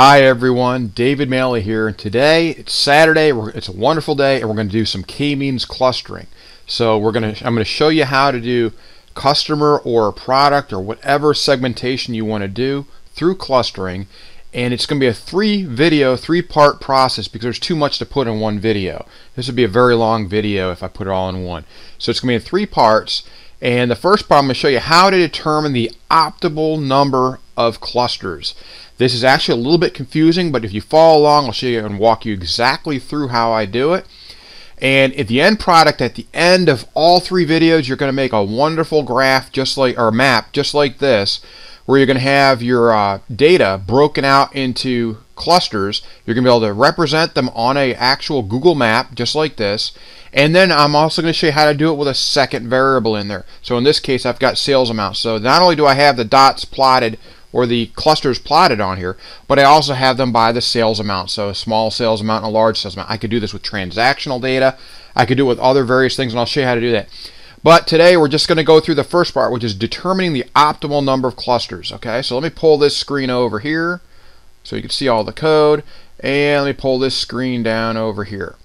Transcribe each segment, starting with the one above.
Hi everyone, David Maley here, today it's Saturday. It's a wonderful day, and we're going to do some k-means clustering. So we're going to, I'm going to show you how to do customer or product or whatever segmentation you want to do through clustering, and it's going to be a three-video, three-part process because there's too much to put in one video. This would be a very long video if I put it all in one. So it's going to be in three parts, and the first part I'm going to show you how to determine the optimal number of clusters. This is actually a little bit confusing, but if you follow along, I'll show you and walk you exactly through how I do it. And at the end product, at the end of all three videos, you're going to make a wonderful graph, just like or map, just like this, where you're going to have your uh, data broken out into clusters. You're going to be able to represent them on a actual Google map, just like this. And then I'm also going to show you how to do it with a second variable in there. So in this case, I've got sales amount. So not only do I have the dots plotted or the clusters plotted on here, but I also have them by the sales amount. So a small sales amount and a large sales amount. I could do this with transactional data. I could do it with other various things, and I'll show you how to do that. But today we're just going to go through the first part, which is determining the optimal number of clusters. Okay, so let me pull this screen over here so you can see all the code. And let me pull this screen down over here.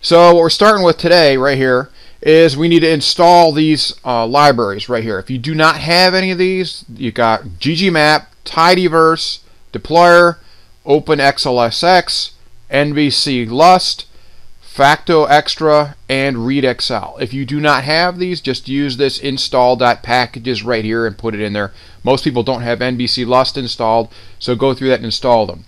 So what we're starting with today, right here, is we need to install these uh, libraries right here. If you do not have any of these, you got ggmap, tidyverse, dplyr, OpenXLSX, NbClust, FactoExtra, and ReadXL. If you do not have these, just use this install.packages right here and put it in there. Most people don't have NbClust installed, so go through that and install them.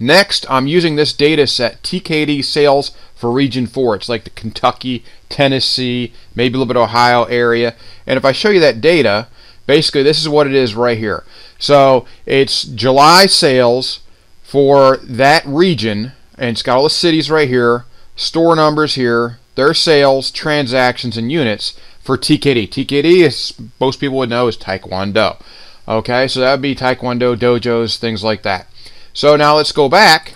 Next, I'm using this data set, TKD sales for region 4. It's like the Kentucky, Tennessee, maybe a little bit Ohio area. And if I show you that data, basically this is what it is right here. So it's July sales for that region, and it's got all the cities right here, store numbers here, their sales, transactions, and units for TKD. TKD, is most people would know, is Taekwondo. Okay, so that would be Taekwondo dojos, things like that. So now let's go back.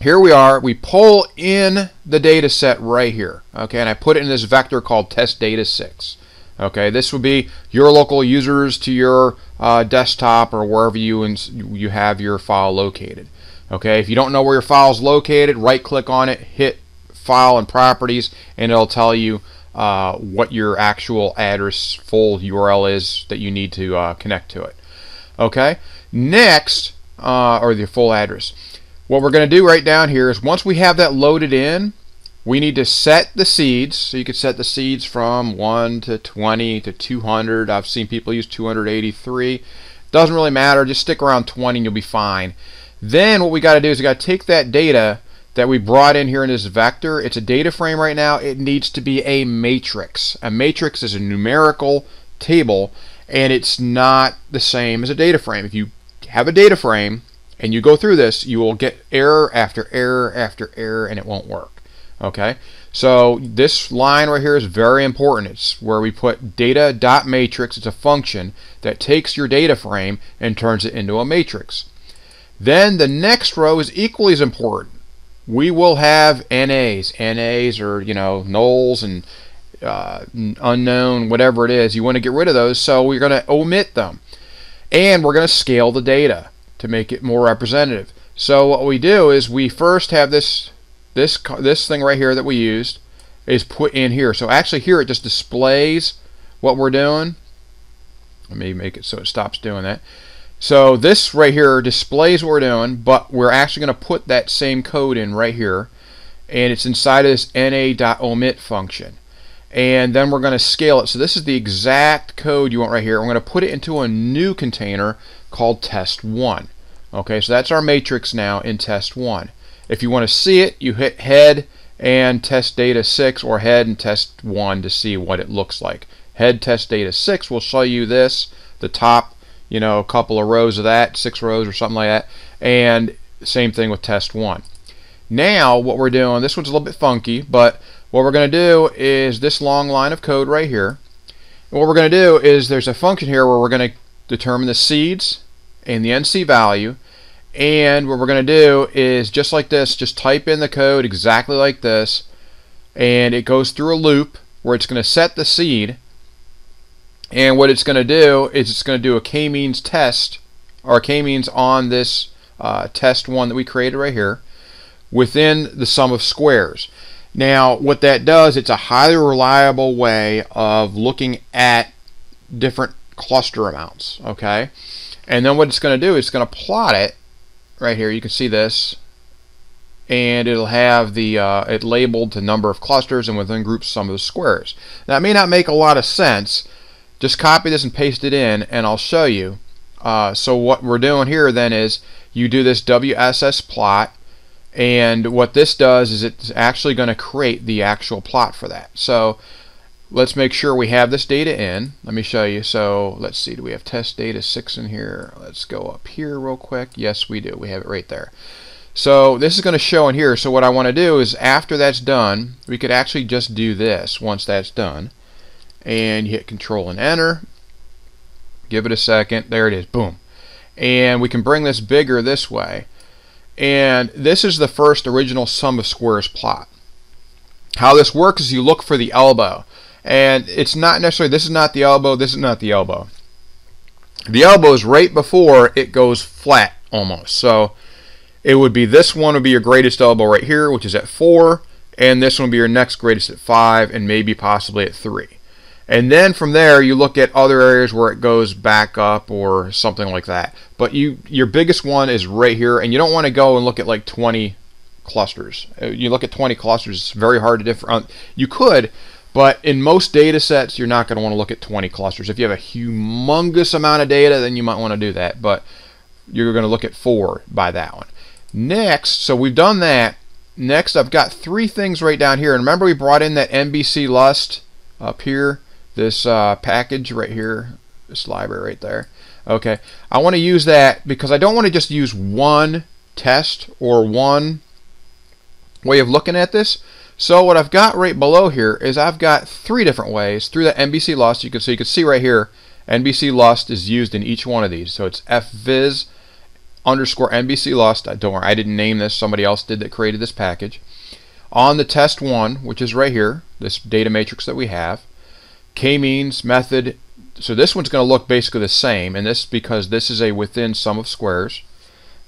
Here we are. We pull in the data set right here. Okay, and I put it in this vector called test data 6. Okay, this would be your local users to your uh, desktop or wherever you you have your file located. Okay, if you don't know where your file is located, right click on it, hit File and Properties, and it'll tell you uh, what your actual address full URL is that you need to uh, connect to it. Okay, next, uh, or the full address. What we're going to do right down here is once we have that loaded in, we need to set the seeds. So you could set the seeds from 1 to 20 to 200. I've seen people use 283. Doesn't really matter. Just stick around 20 and you'll be fine. Then what we got to do is we got to take that data that we brought in here in this vector. It's a data frame right now. It needs to be a matrix. A matrix is a numerical table and it's not the same as a data frame. If you have a data frame and you go through this, you will get error after error after error and it won't work. Okay, so this line right here is very important. It's where we put data dot matrix. It's a function that takes your data frame and turns it into a matrix. Then the next row is equally as important. We will have NAs. NAs are, you know, nulls and uh, unknown, whatever it is. You want to get rid of those, so we're going to omit them. And we're going to scale the data to make it more representative. So what we do is we first have this this this thing right here that we used is put in here. So actually here it just displays what we're doing. Let me make it so it stops doing that. So this right here displays what we're doing, but we're actually going to put that same code in right here, and it's inside of this na.omit function. And then we're going to scale it. So this is the exact code you want right here. We're going to put it into a new container called test1. Okay, so that's our matrix now in test 1. If you want to see it, you hit head and test data 6 or head and test 1 to see what it looks like. Head test data 6 will show you this, the top, you know, a couple of rows of that, six rows or something like that, and same thing with test 1. Now, what we're doing, this one's a little bit funky, but what we're going to do is this long line of code right here. And what we're going to do is there's a function here where we're going to determine the seeds and the NC value. And what we're going to do is just like this, just type in the code exactly like this. And it goes through a loop where it's going to set the seed. And what it's going to do is it's going to do a k-means test or k-means on this uh, test one that we created right here within the sum of squares. Now, what that does, it's a highly reliable way of looking at different cluster amounts, okay? And then what it's going to do, it's going to plot it right here. You can see this. And it'll have the uh, it labeled the number of clusters and within groups sum of the squares. Now, it may not make a lot of sense. Just copy this and paste it in, and I'll show you. Uh, so what we're doing here then is you do this WSS plot and what this does is it's actually going to create the actual plot for that. So let's make sure we have this data in. Let me show you. So let's see, do we have test data 6 in here? Let's go up here real quick. Yes, we do. We have it right there. So this is going to show in here. So what I want to do is after that's done, we could actually just do this once that's done. And hit control and enter. Give it a second. There it is. Boom. And we can bring this bigger this way. And this is the first original sum of squares plot. How this works is you look for the elbow. And it's not necessarily, this is not the elbow, this is not the elbow. The elbow is right before it goes flat almost. So it would be this one would be your greatest elbow right here, which is at 4. And this one would be your next greatest at 5 and maybe possibly at 3. And then from there, you look at other areas where it goes back up or something like that. But you, your biggest one is right here, and you don't want to go and look at like 20 clusters. Uh, you look at 20 clusters, it's very hard to differ. Uh, you could, but in most data sets, you're not going to want to look at 20 clusters. If you have a humongous amount of data, then you might want to do that. But you're going to look at four by that one. Next, so we've done that. Next, I've got three things right down here. And remember we brought in that NbClust up here? This uh, package right here, this library right there. Okay, I want to use that because I don't want to just use one test or one way of looking at this. So what I've got right below here is I've got three different ways through the NbClust. You can so you can see right here, NbClust is used in each one of these. So it's fviz underscore NbClust. Don't worry, I didn't name this. Somebody else did that created this package. On the test one, which is right here, this data matrix that we have, k-means method. So this one's going to look basically the same, and this because this is a within sum of squares.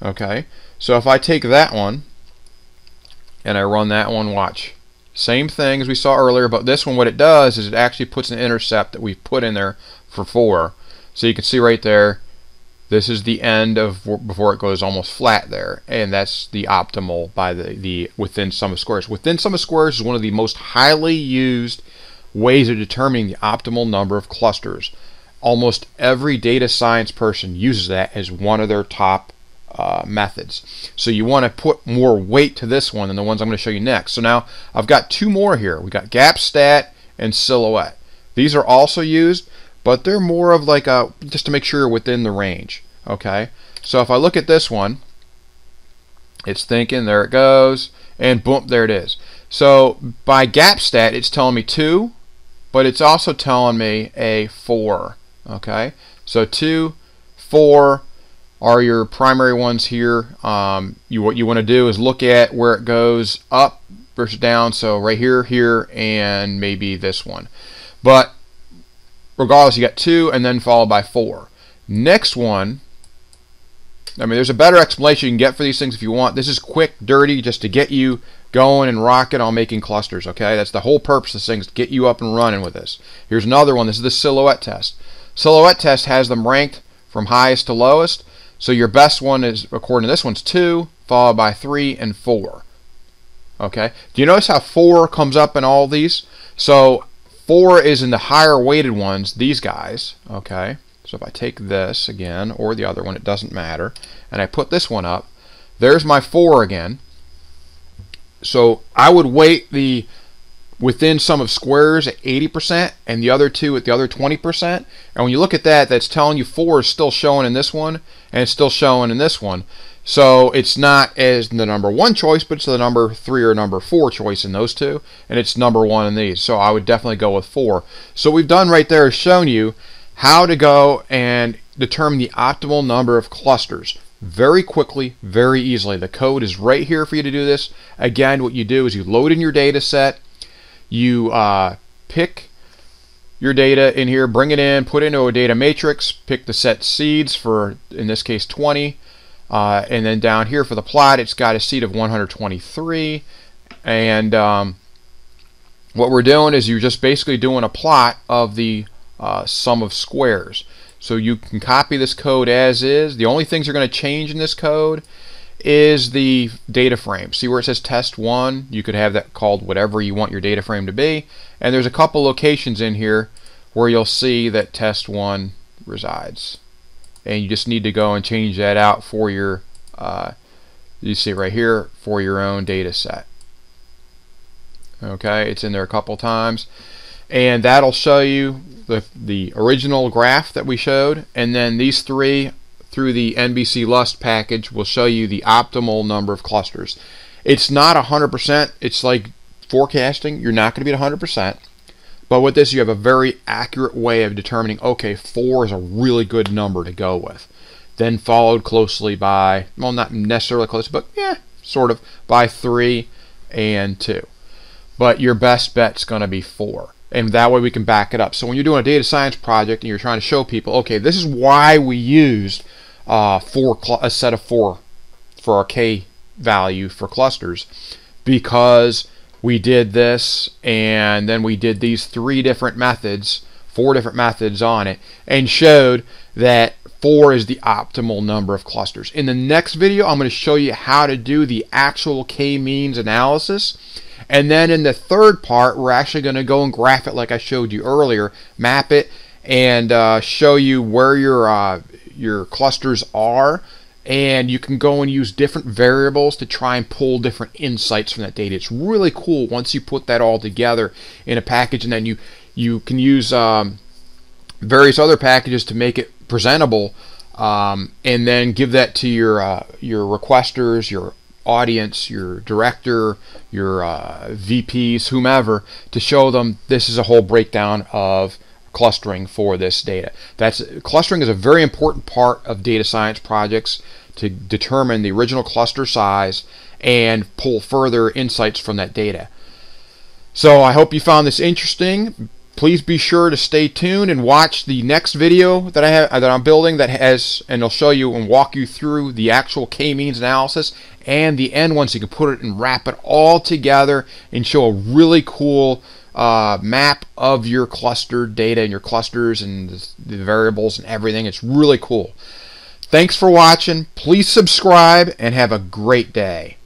Okay, so if I take that one and I run that one, watch. Same thing as we saw earlier, but this one, what it does is it actually puts an intercept that we've put in there for 4. So you can see right there, this is the end of before it goes almost flat there, and that's the optimal by the, the within sum of squares. Within sum of squares is one of the most highly used ways of determining the optimal number of clusters. Almost every data science person uses that as one of their top uh, methods. So you want to put more weight to this one than the ones I'm going to show you next. So now I've got two more here. We've got GapStat and Silhouette. These are also used, but they're more of like a just to make sure you're within the range. Okay. So if I look at this one, it's thinking, there it goes, and boom, there it is. So by GapStat, it's telling me two, but it's also telling me a 4. Okay, so 2, 4 are your primary ones here. Um, you What you want to do is look at where it goes up versus down. So right here, here, and maybe this one. But regardless, you got 2 and then followed by 4. Next one, I mean, there's a better explanation you can get for these things if you want. This is quick, dirty, just to get you going and rocking on making clusters, okay? That's the whole purpose of this thing is to get you up and running with this. Here's another one. This is the silhouette test. Silhouette test has them ranked from highest to lowest. So your best one is, according to this one's 2, followed by 3 and 4. Okay? Do you notice how 4 comes up in all these? So 4 is in the higher weighted ones, these guys. Okay? So if I take this again, or the other one, it doesn't matter, and I put this one up, there's my 4 again. So I would weight the within sum of squares at 80% and the other two at the other 20%. And when you look at that, that's telling you 4 is still showing in this one and it's still showing in this one. So it's not as the number one choice, but it's the number three or number four choice in those two, and it's number one in these. So I would definitely go with four. So we've done right there is shown you how to go and determine the optimal number of clusters very quickly, very easily. The code is right here for you to do this. Again, what you do is you load in your data set, you uh, pick your data in here, bring it in, put it into a data matrix, pick the set seeds for, in this case, 20. Uh, and then down here for the plot, it's got a seed of 123. And um, what we're doing is you're just basically doing a plot of the uh, sum of squares. So you can copy this code as is. The only things you're going to change in this code is the data frame. See where it says test 1? You could have that called whatever you want your data frame to be. And there's a couple locations in here where you'll see that test 1 resides. And you just need to go and change that out for your, uh, you see right here, for your own data set. Okay, it's in there a couple times. And that'll show you the, the original graph that we showed. And then these three through the NbClust package will show you the optimal number of clusters. It's not 100%. It's like forecasting. You're not going to be at 100%. But with this, you have a very accurate way of determining, okay, 4 is a really good number to go with. Then followed closely by, well, not necessarily close, but yeah, sort of, by 3 and 2. But your best bet's going to be 4 and that way we can back it up. So when you're doing a data science project and you're trying to show people, okay, this is why we used uh, four a set of four for our k value for clusters, because we did this and then we did these three different methods, four different methods on it, and showed that four is the optimal number of clusters. In the next video, I'm going to show you how to do the actual k-means analysis and then in the third part, we're actually going to go and graph it like I showed you earlier, map it, and uh, show you where your uh, your clusters are. And you can go and use different variables to try and pull different insights from that data. It's really cool once you put that all together in a package, and then you you can use um, various other packages to make it presentable, um, and then give that to your uh, your requesters, your audience, your director, your uh, VPs, whomever, to show them this is a whole breakdown of clustering for this data. That's clustering is a very important part of data science projects to determine the original cluster size and pull further insights from that data. So I hope you found this interesting please be sure to stay tuned and watch the next video that I have that I'm building that has and it'll show you and walk you through the actual k-means analysis and the end one so you can put it and wrap it all together and show a really cool uh, map of your cluster data and your clusters and the variables and everything. It's really cool. Thanks for watching. Please subscribe and have a great day.